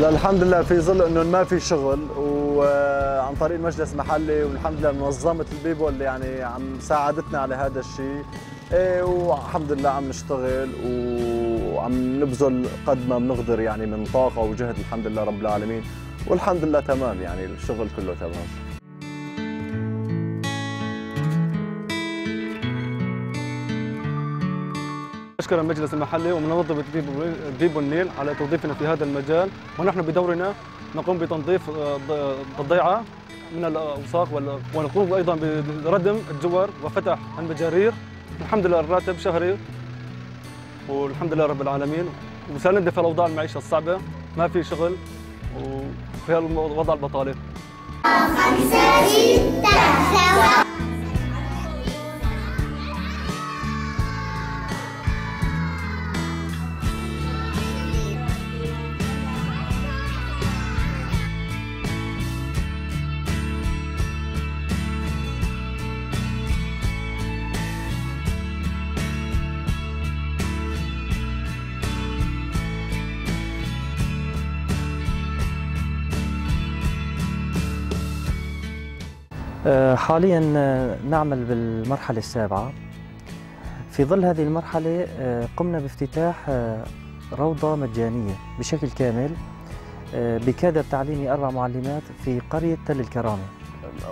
هلا الحمد لله في ظل إنه ما في شغل وعن طريق المجلس المحلي والحمد لله منظمة البيبو اللي يعني عم ساعدتنا على هذا الشيء. إيه والحمد لله عم نشتغل وعم نبذل قد ما بنقدر يعني من طاقة وجهد الحمد لله رب العالمين. والحمد لله تمام يعني الشغل كله تمام. أشكر المجلس المحلي ومنظمة بيبو النيل على توظيفنا في هذا المجال. ونحن بدورنا نقوم بتنظيف الضيعة من الأوساخ ونقوم أيضا بردم الجوار وفتح المجارير. الحمد لله الراتب شهري والحمد لله رب العالمين. وساندنا في الأوضاع المعيشة الصعبة ما في شغل وفي وضع البطالة. حاليا آه، نعمل بالمرحلة السابعة. في ظل هذه المرحلة آه، قمنا بافتتاح روضة مجانية بشكل كامل بكادر تعليمي أربع معلمات في قرية تل الكرامة.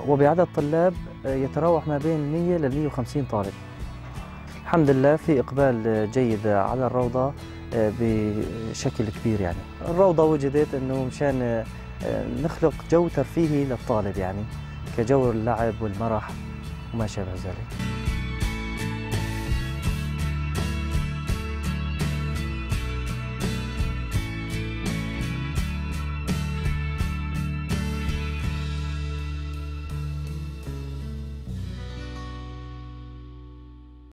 وبعدد طلاب يتراوح ما بين 100 ل 150 طالب. الحمد لله في إقبال جيد على الروضة بشكل كبير يعني. الروضة وجدت أنه مشان نخلق جو ترفيهي للطالب يعني. كجو اللعب والمرح وما شابه ذلك.